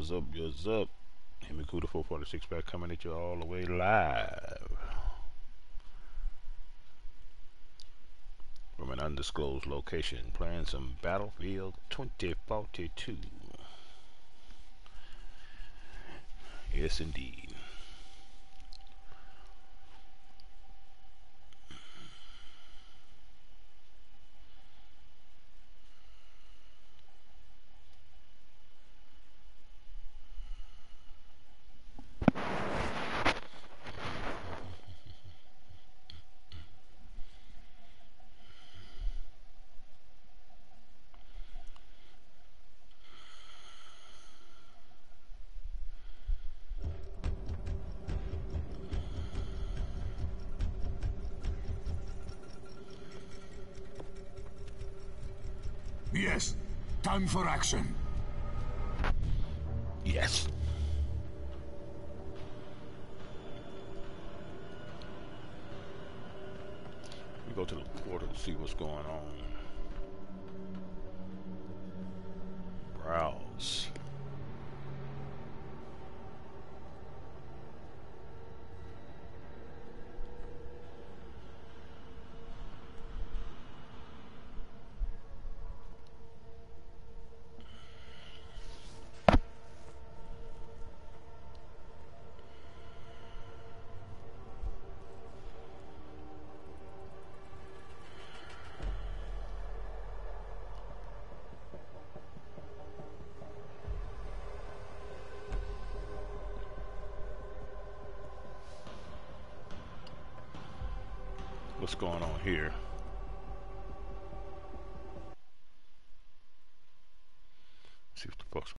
What's up, what's up? Hemi Cuda 446 back coming at you all the way live. From an undisclosed location, playing some Battlefield 2042. Yes, indeed. Time for action. Yes. We go to the portal to see what's going on. What's going on here? see if the fuck's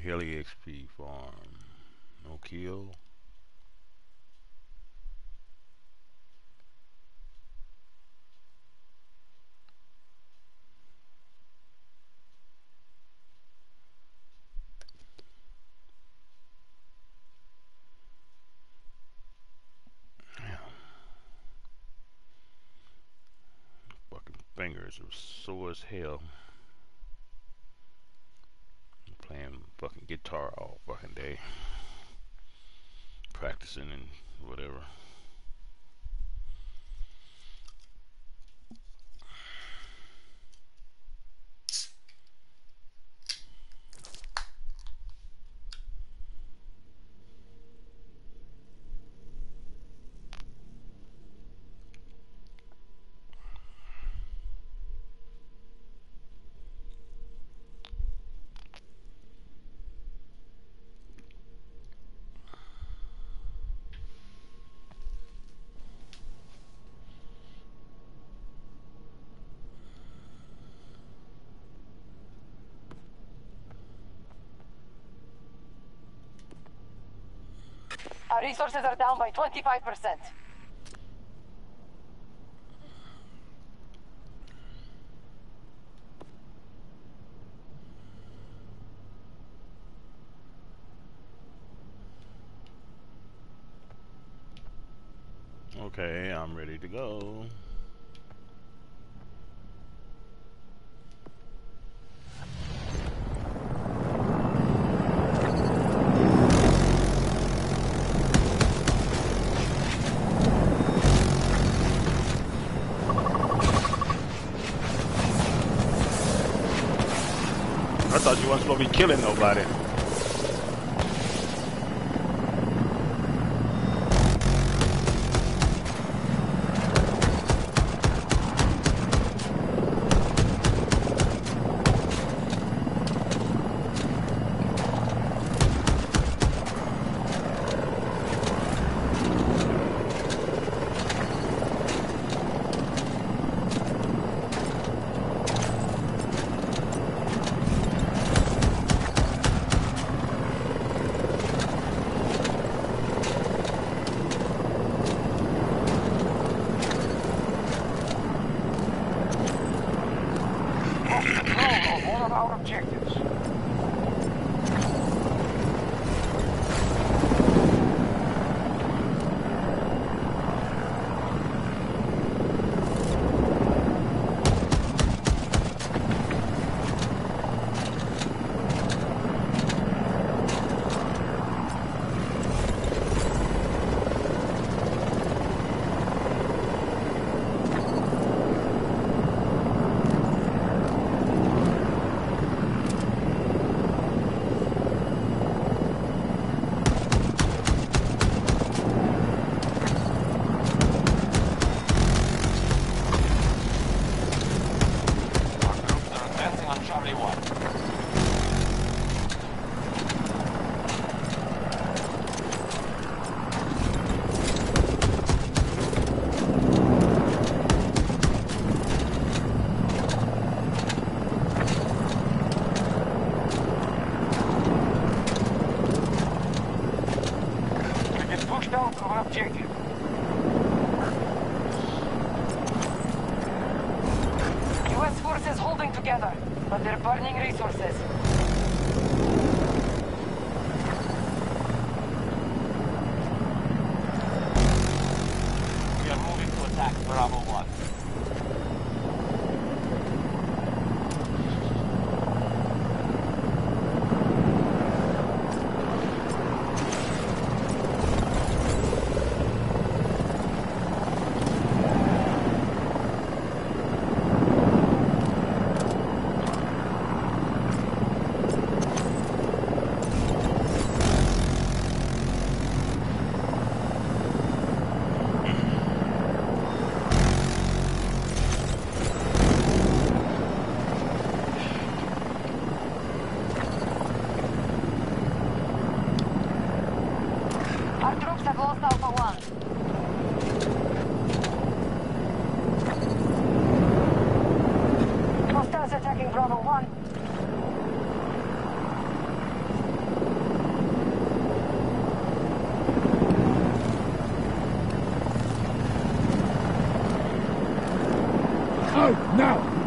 Heli XP farm. No kill. Fucking fingers are sore as hell. Playing fucking guitar all fucking day. Practicing and whatever. Our resources are down by 25%. Okay, I'm ready to go. I thought you weren't supposed to be killing nobody. Bravo 1. Go now!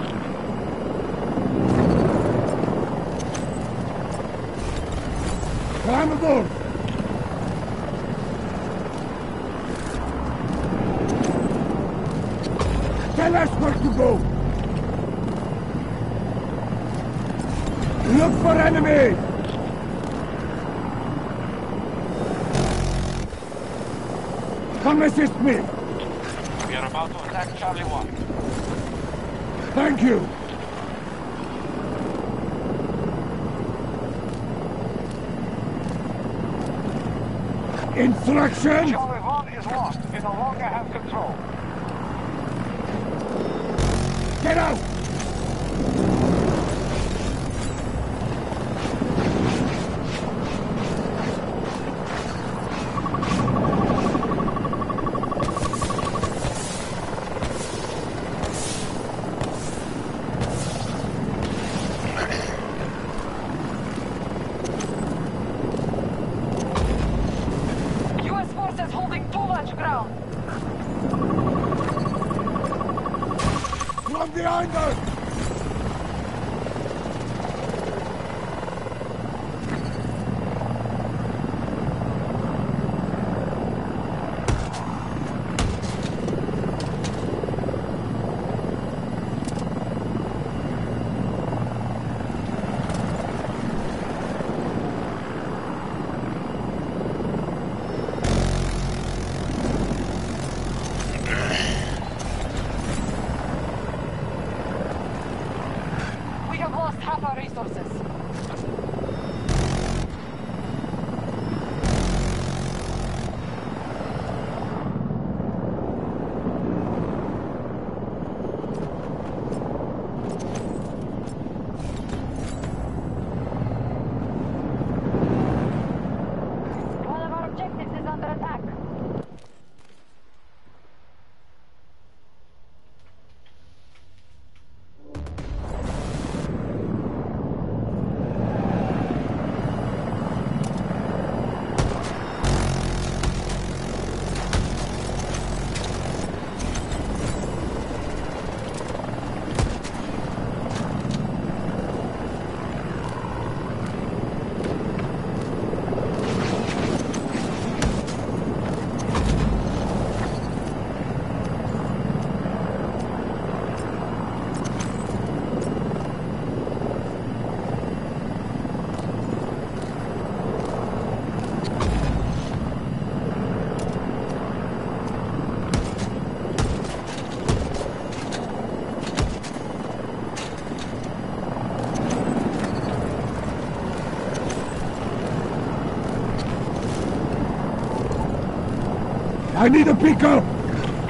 I need a pickup!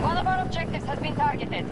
One of our objectives has been targeted.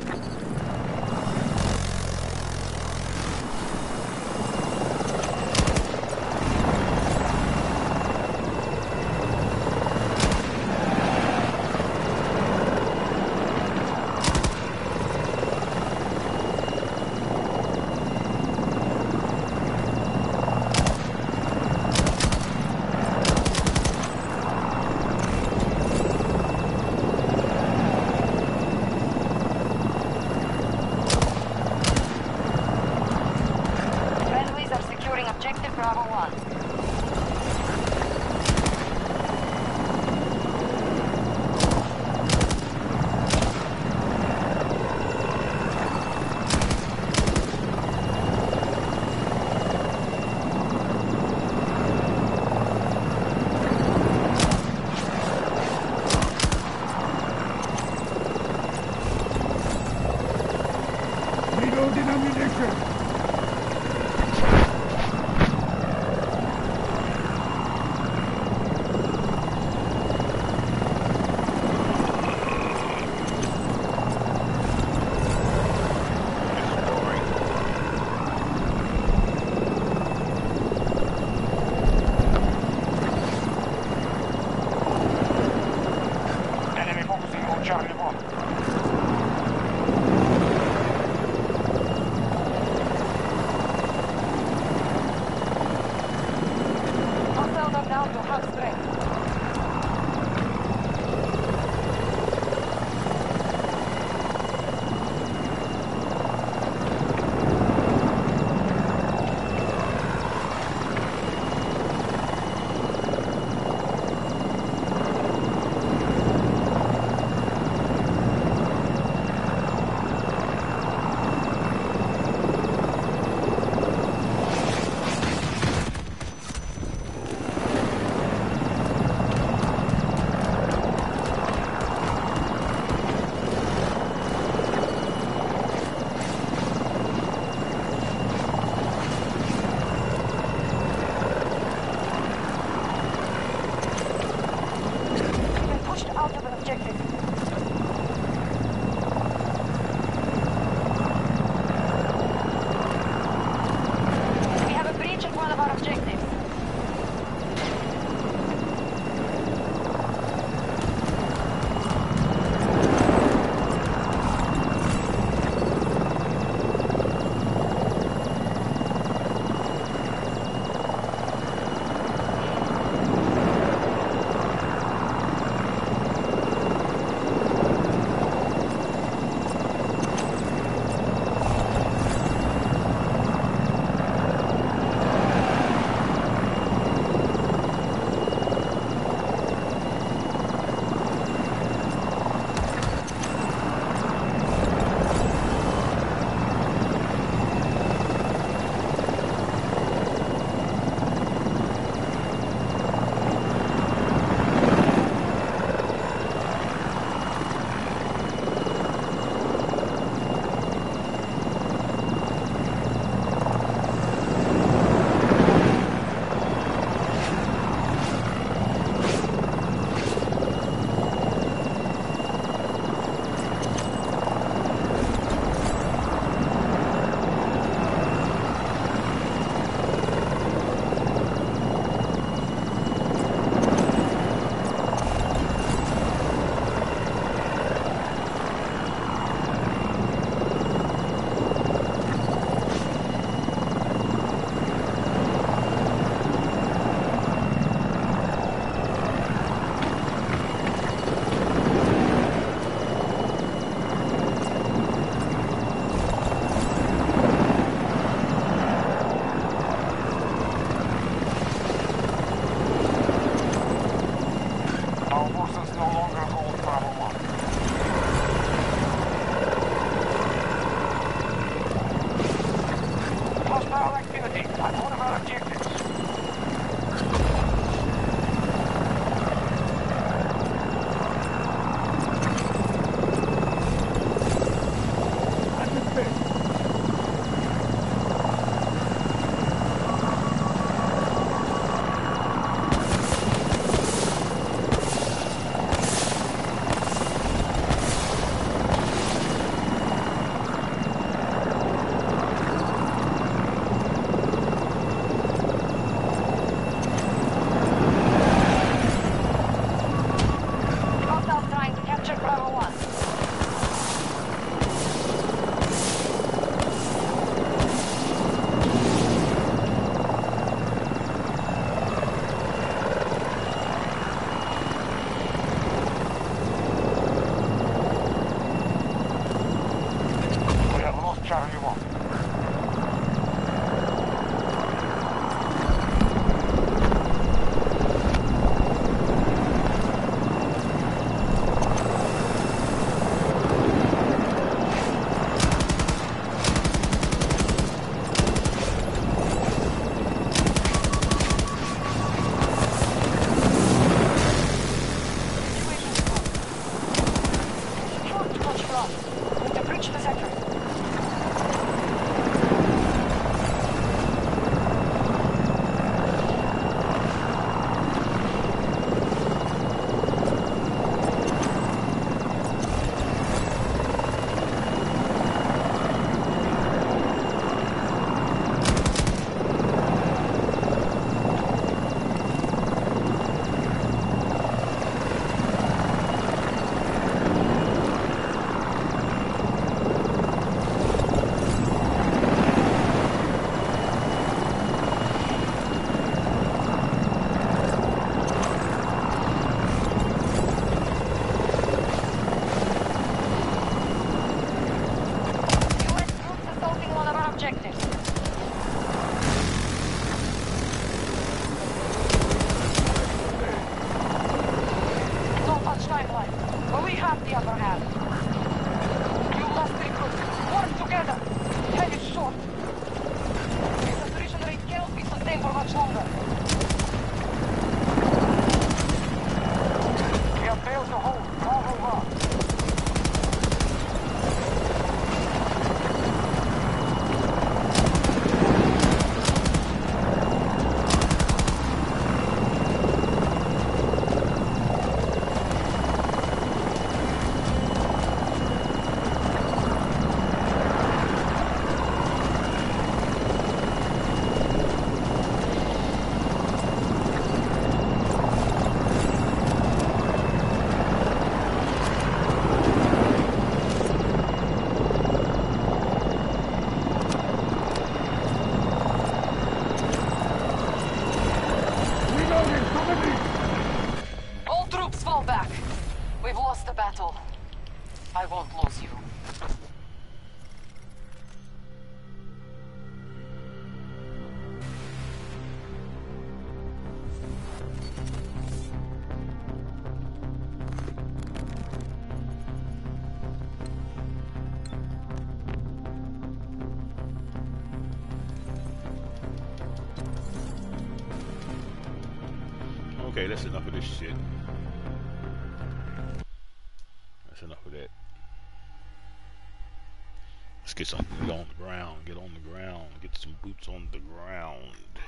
boots on the ground.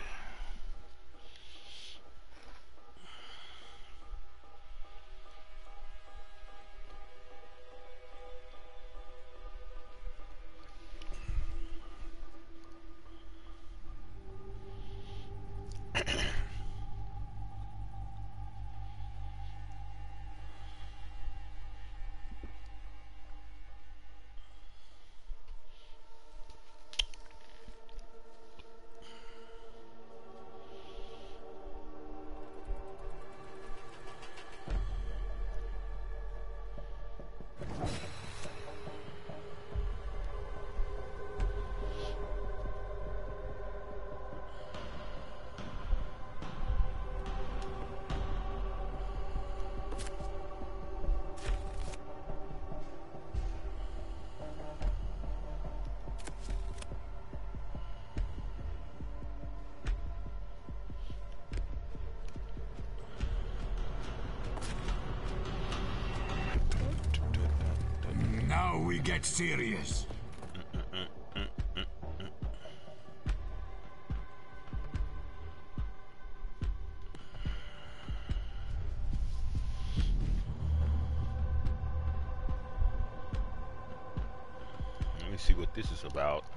we get serious. Let me see what this is about.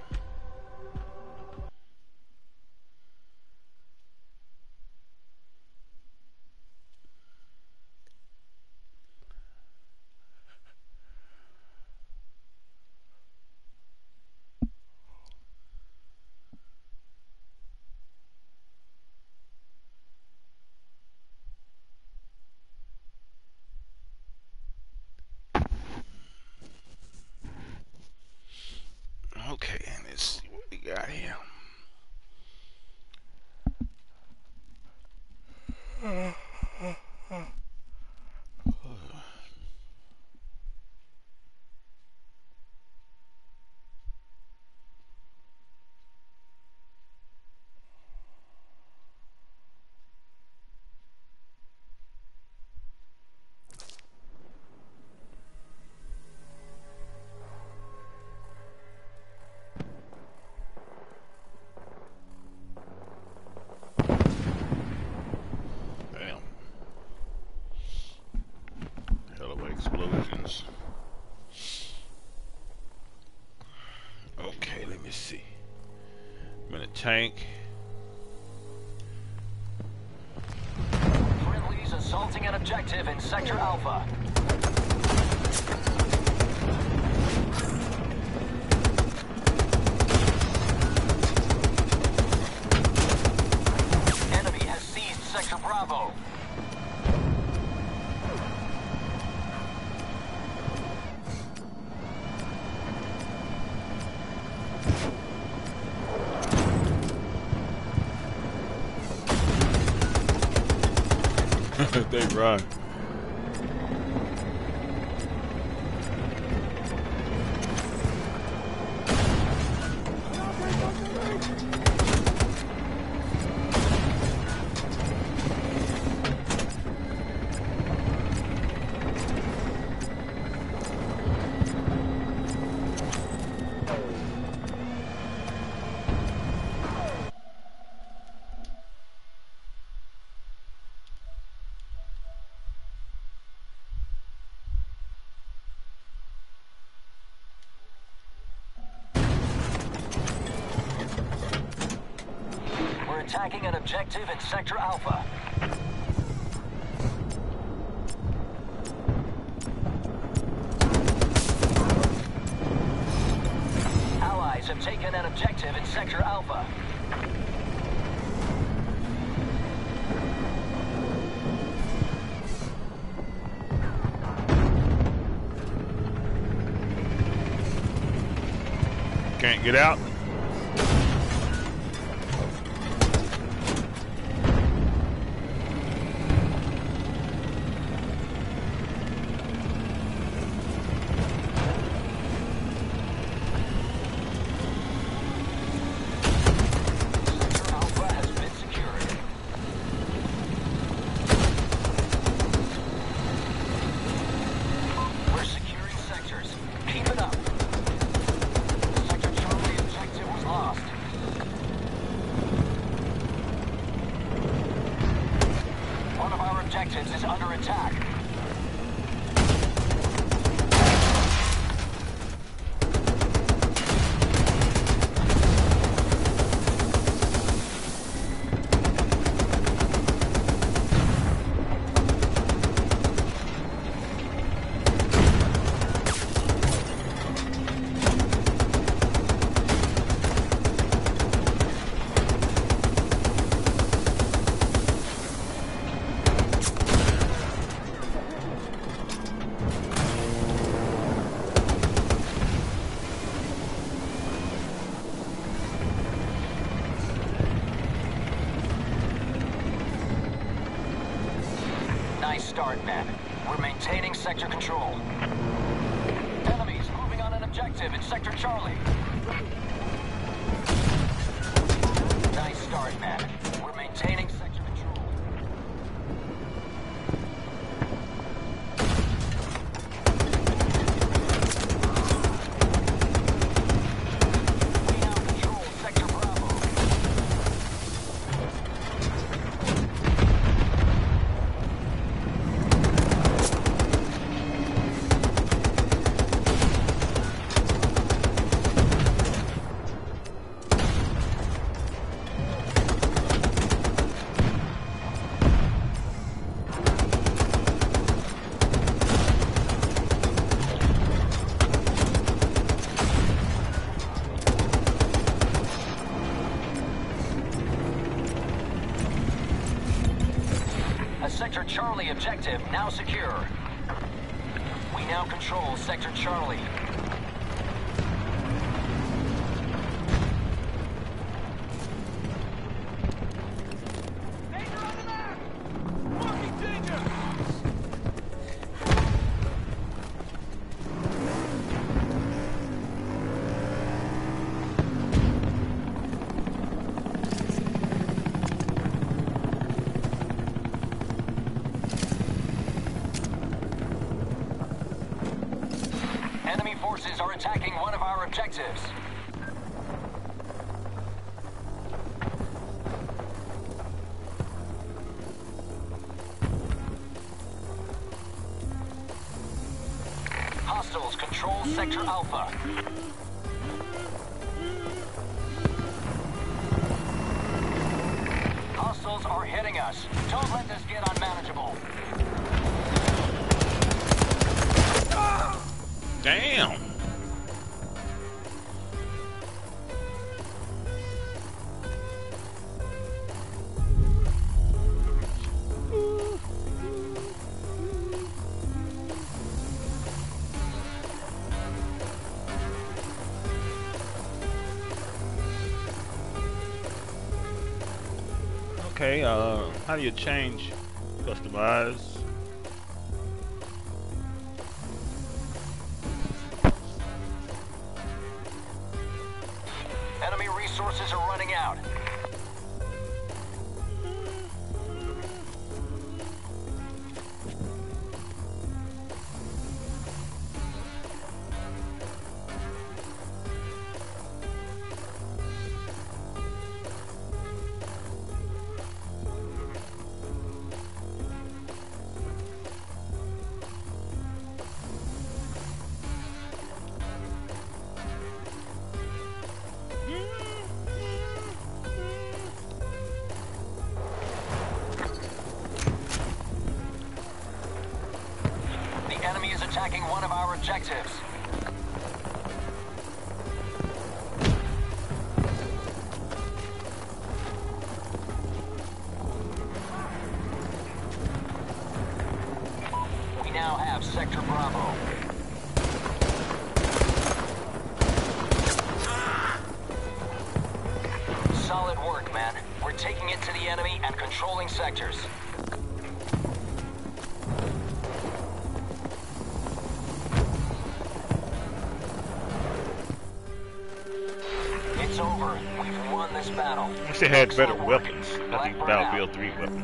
tank. Friendlies assaulting an objective in Sector Alpha. Right. Attacking an objective in Sector Alpha. Allies have taken an objective in Sector Alpha. Can't get out. Control. Enemies moving on an objective in Sector Charlie. Sector Charlie objective now secure. We now control Sector Charlie. Hostiles are hitting us. Don't let this get unmanageable. Damn. How do you change, customize? Attacking one of our objectives. Wish they had better weapons. I think Battlefield 3 weapons.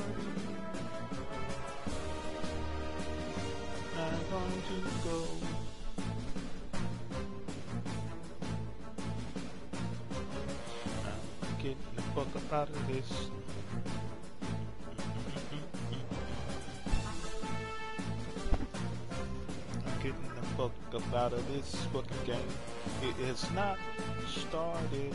I'm going to go. I'm getting the fuck up out of this. I'm getting the fuck up out of this fucking game. It has not started.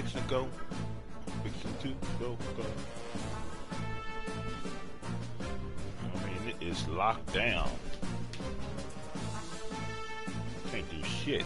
Fixing to go. Fixing to go, go. I mean, it is locked down. Can't do shit.